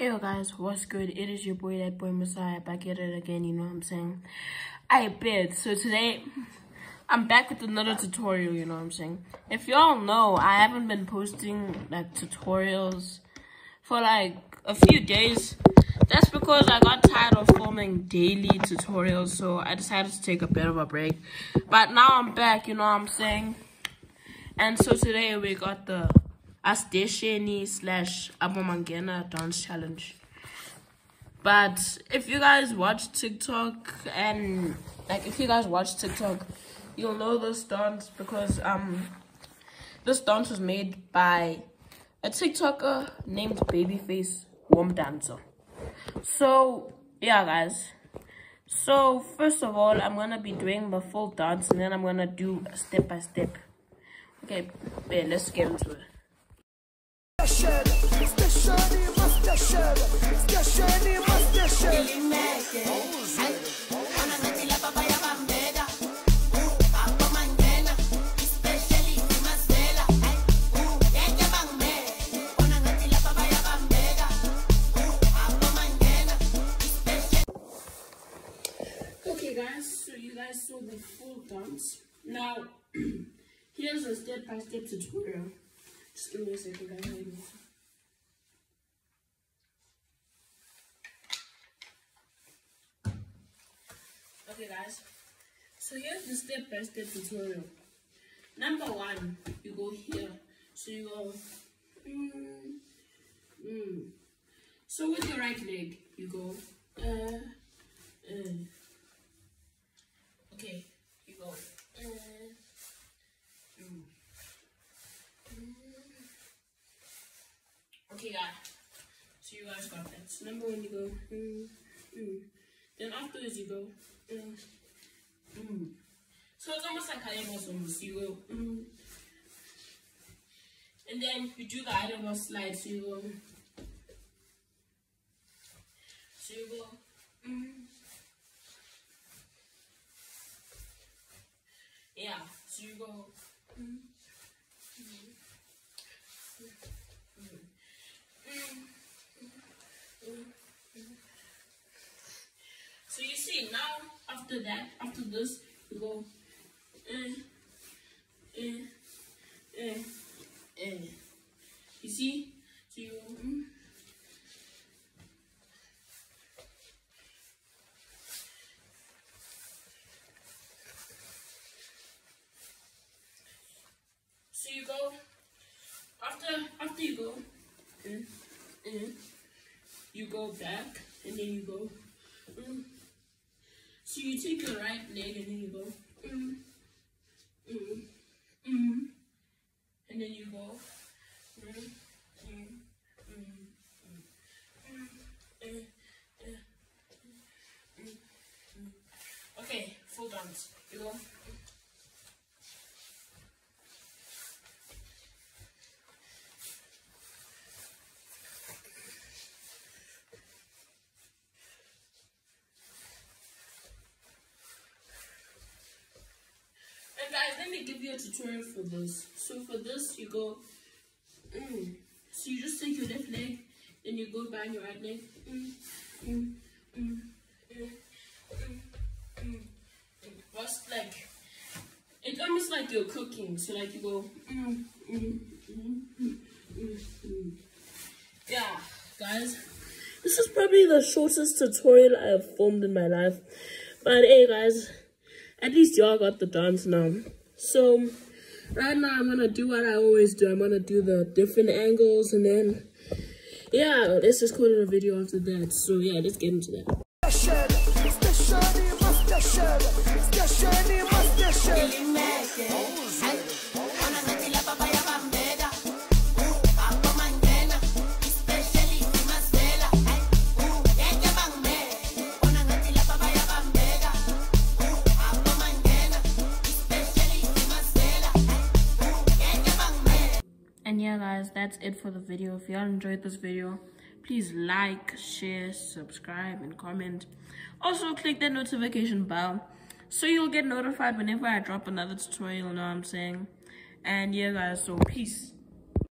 Hey guys, what's good? It is your boy, that boy Messiah, back at it again, you know what I'm saying? I bet. So today, I'm back with another tutorial, you know what I'm saying? If y'all know, I haven't been posting like tutorials for like a few days. That's because I got tired of filming daily tutorials, so I decided to take a bit of a break. But now I'm back, you know what I'm saying? And so today we got the Asdesheni slash Abomangena dance challenge. But if you guys watch TikTok and like if you guys watch TikTok, you'll know this dance because um this dance was made by a TikToker named Babyface Womdantso. So yeah guys. So first of all I'm gonna be doing the full dance and then I'm gonna do step by step. Okay, let's get into it. Okay guys, so you guys saw the full dance. Now, here's a step-by-step tutorial. Okay guys, so here's the step-by-step tutorial. Number one, you go here. So you go, mm, mm. So with your right leg, you go, uh, uh. Okay, you go, uh, mm. Okay, guys. So you guys got number one, you go, mm, mm. Then afterwards, you go, mm, mm. So it's almost like Kalemos almost. You go, mm. And then you do the item slide. So you go, so you go, mm. Yeah, so you go, mm. So you see now after that, after this, you go uh, uh, uh, uh. You see? So you go, mm. So you go after after you go in, in, you go back and then you go mm. So you take your right leg and then you go mm, mm, mm, and then you go mm, mm, mm, mm, eh, eh, mm, mm. okay full dance you go And guys, me give you a tutorial for this. So for this, you go, mm. so you just take your left leg, then you go behind your right leg. Mm, mm, mm, mm, mm, mm. Just like, it's almost like you're cooking. So like you go, mm, mm, mm, mm, mm, mm. yeah, guys. This is probably the shortest tutorial I have filmed in my life. But hey, guys at least y'all got the dance now. So right now I'm gonna do what I always do. I'm gonna do the different angles and then yeah, let's just call it a video after that. So yeah, let's get into that. Yeah guys, that's it for the video. If y'all enjoyed this video, please like, share, subscribe, and comment. Also click that notification bell so you'll get notified whenever I drop another tutorial, you know what I'm saying? And yeah guys, so peace.